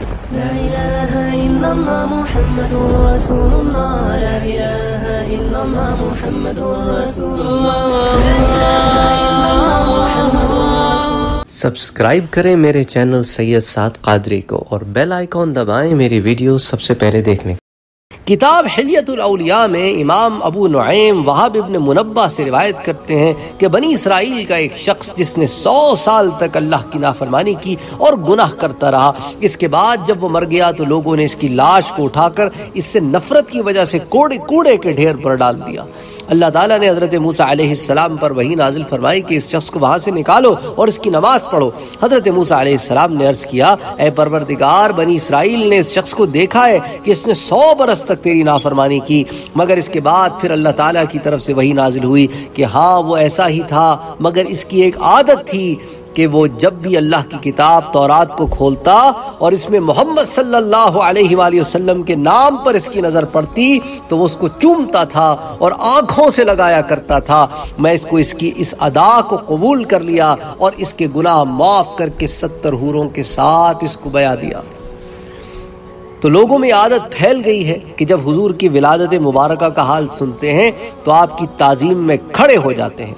لا إله إلا الله محمد رسول الله. لا إله إلا الله محمد رسول الله. لا إله إلا الله محمد رسول سبسکرائب کریں میرے چینل سید سعد قادری کو اور بیل آئیکن دبائیں میری ویڈیو سب سے پہلے دیکھنے کتاب حلیت الاولیاء میں امام ابو نعیم وہاب ابن منبع سے روایت کرتے ہیں کہ بنی اسرائیل کا ایک شخص جس نے سو سال تک اللہ کی نافرمانی کی اور گناہ کرتا رہا، اس کے بعد جب وہ مر گیا تو لوگوں نے اس کی لاش کو اٹھا کر اس سے نفرت کی وجہ سے کوڑے کوڑے کے ڈھیر پر ڈال دیا۔ اللہ تعالیٰ نے حضرت موسیٰ علیہ السلام پر وہی نازل فرمائی کہ اس شخص کو وہاں سے نکالو اور اس کی نماز پڑھو۔ حضرت موسیٰ علیہ السلام نے عرض کیا، اے پروردگار، بنی اسرائیل نے اس شخص کو دیکھا ہے کہ اس نے سو برس تک تیری نافرمانی کی، مگر اس کے بعد پھر اللہ تعالیٰ کی طرف سے وہی نازل ہوئی کہ ہاں وہ ایسا ہی تھا، مگر اس کی ایک عادت تھی کہ وہ جب بھی اللہ کی کتاب تورات کو کھولتا اور اس میں محمد صلی اللہ علیہ وآلہ وسلم کے نام پر اس کی نظر پڑتی تو وہ اس کو چومتا تھا اور آنکھوں سے لگایا کرتا تھا۔ میں اس کو اس کی اس ادا کو قبول کر لیا اور اس کے گناہ معاف کر کے ستر حوروں کے ساتھ اس کو بیا دیا۔ تو لوگوں میں عادت پھیل گئی ہے کہ جب حضور کی ولادت مبارکہ کا حال سنتے ہیں تو آپ کی تعظیم میں کھڑے ہو جاتے ہیں۔